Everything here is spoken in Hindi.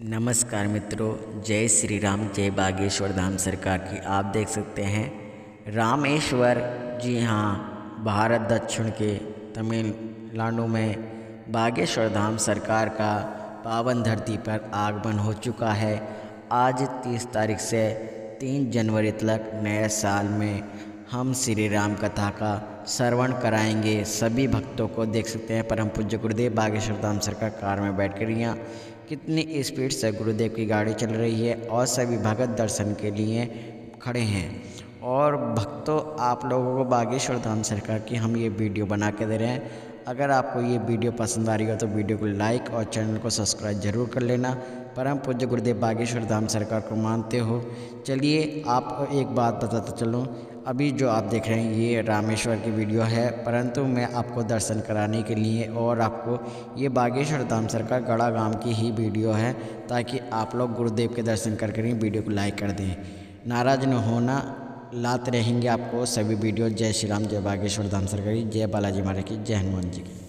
नमस्कार मित्रों, जय श्री राम, जय बागेश्वर धाम सरकार की। आप देख सकते हैं, रामेश्वर, जी हाँ भारत दक्षिण के तमिलनाडु में बागेश्वर धाम सरकार का पावन धरती पर आगमन हो चुका है। आज 30 तारीख से 3 जनवरी तक नए साल में हम श्री राम कथा का श्रवण कराएँगे। सभी भक्तों को देख सकते हैं, परम पूज्य गुरुदेव बागेश्वर धाम सरकार कार में बैठ कर यहाँ। कितनी स्पीड से गुरुदेव की गाड़ी चल रही है और सभी भगत दर्शन के लिए खड़े हैं। और भक्तों, आप लोगों को बागेश्वर धाम सरकार की हम ये वीडियो बना के दे रहे हैं। अगर आपको ये वीडियो पसंद आ रही हो तो वीडियो को लाइक और चैनल को सब्सक्राइब ज़रूर कर लेना। परम पूज्य गुरुदेव बागेश्वर धाम सरकार को मानते हो। चलिए आपको एक बात बताता चलूँ। अभी जो आप देख रहे हैं, ये रामेश्वर की वीडियो है, परंतु मैं आपको दर्शन कराने के लिए और आपको ये बागेश्वर धाम सरकार गड़ा गाँव की ही वीडियो है, ताकि आप लोग गुरुदेव के दर्शन कर कर वीडियो को लाइक कर दें। नाराज़ न होना, लाते रहेंगे आपको सभी वीडियो। जय श्री राम, जय बागेश्वर धाम सरकारी, जय बालाजी महाराज की, जय हनुमान जी की।